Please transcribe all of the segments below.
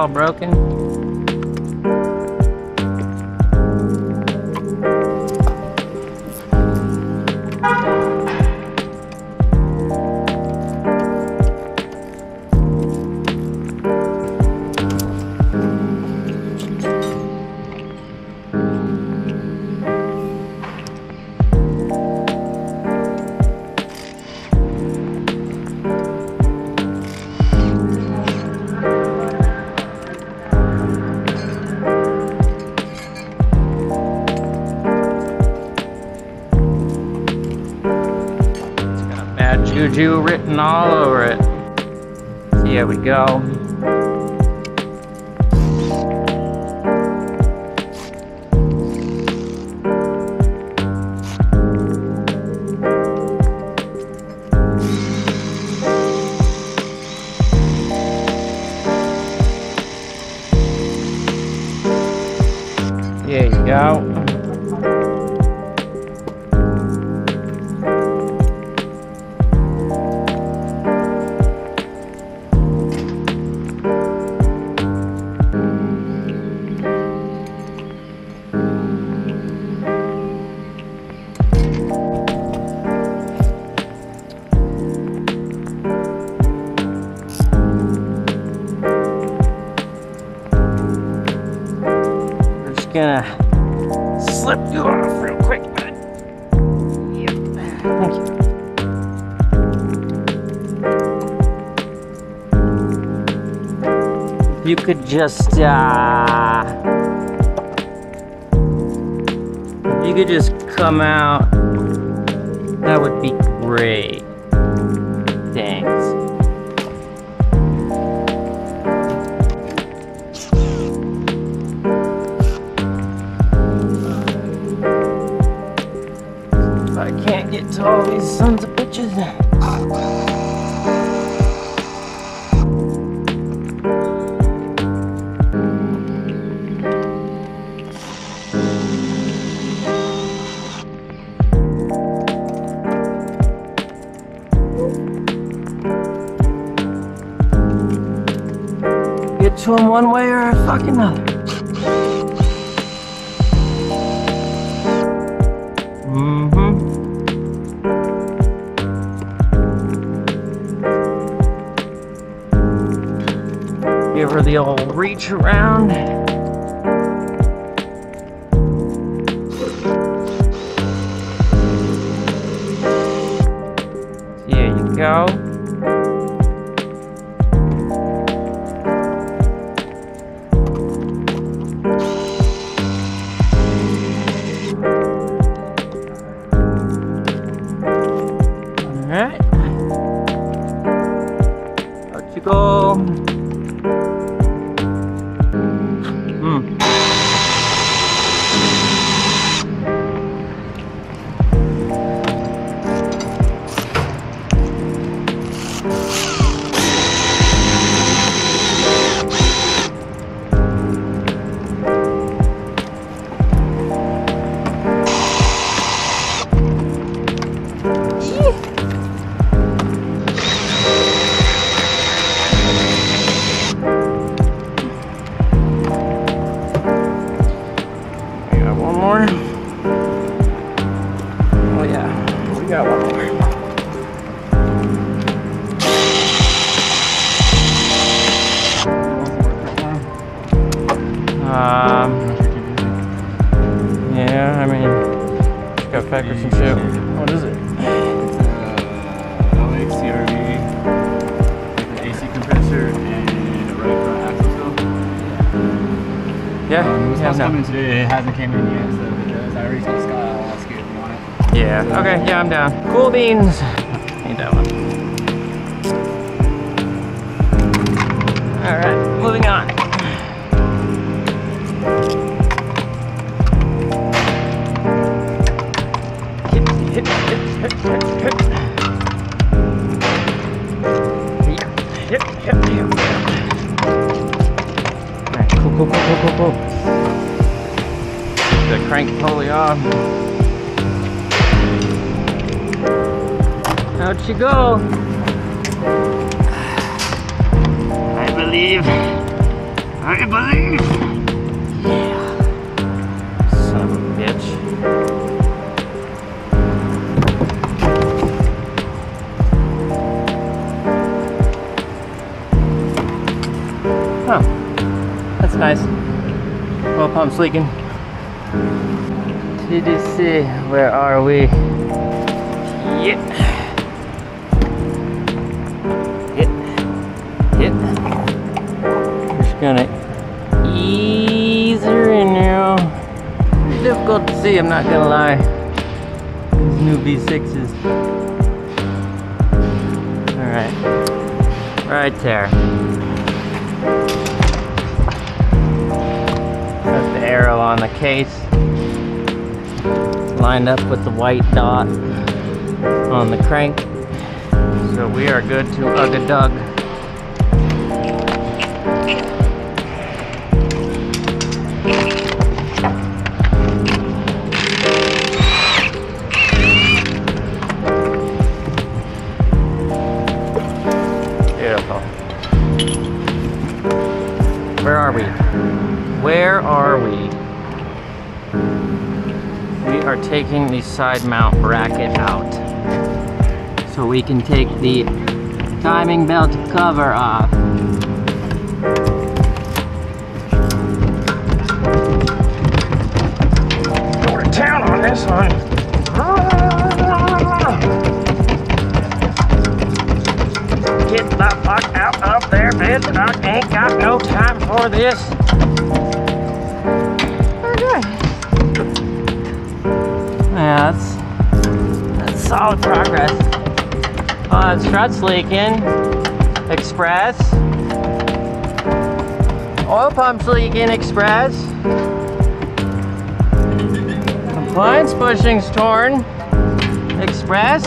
all broken. Juju written all over it. Here we go. Gonna slip you off real quick. Yep. Thank you. You could just, uh, you could just come out, that would be great. Thanks. I can't get to all these sons of bitches. Get to them one way or a fucking another. Give her the old reach around. Yeah. It was supposed to come. It hasn't came in yet, so if it does, I already told Scott I'll ask you if you want it. Yeah. Okay. Yeah, I'm down. Cool beans. Need that one. All right. Moving on. Yep, yep, yep whoop. The crank pulley off. Out you go. I believe. I believe. Yeah. Son of a bitch. Huh. That's nice. Oil pump's leaking. TDC, where are we? Yeah. Hit. Hit. Just gonna ease her in now. Difficult to see, I'm not gonna lie. These new V6s. Alright. Right there. Arrow on the case. Lined up with the white dot on the crank. So we are good to ug a dug. Where are we? We are taking the side mount bracket out. So we can take the timing belt cover off. Go to town on this one. Get the fuck out of there, bitch. I ain't got no time for this. Yeah, that's that's solid progress. Uh, strut's leaking. Express. Oil pump's leaking. Express. Compliance bushing's torn. Express.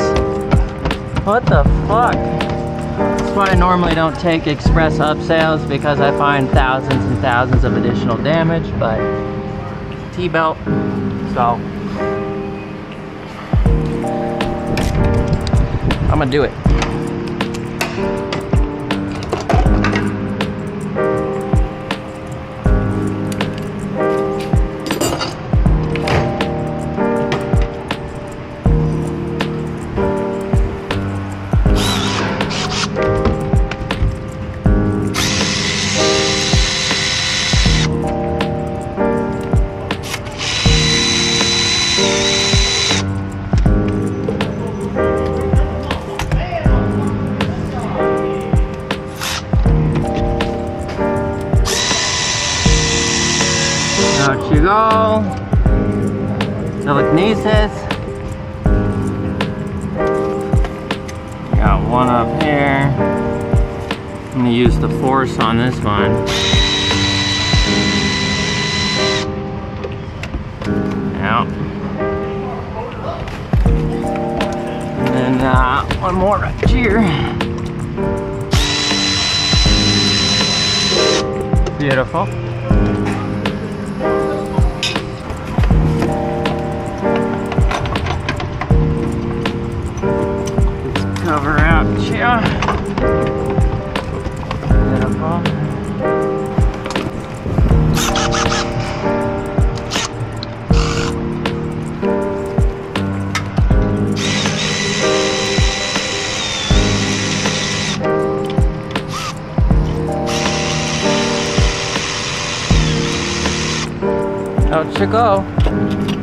What the fuck? That's why I normally don't take express upsales because I find thousands and thousands of additional damage, but T-belt, so gonna do it. Out you go. Telekinesis. Got one up here. I'm gonna use the force on this one. Out. And then uh, one more right here. Beautiful. Here. Beautiful. Out you go.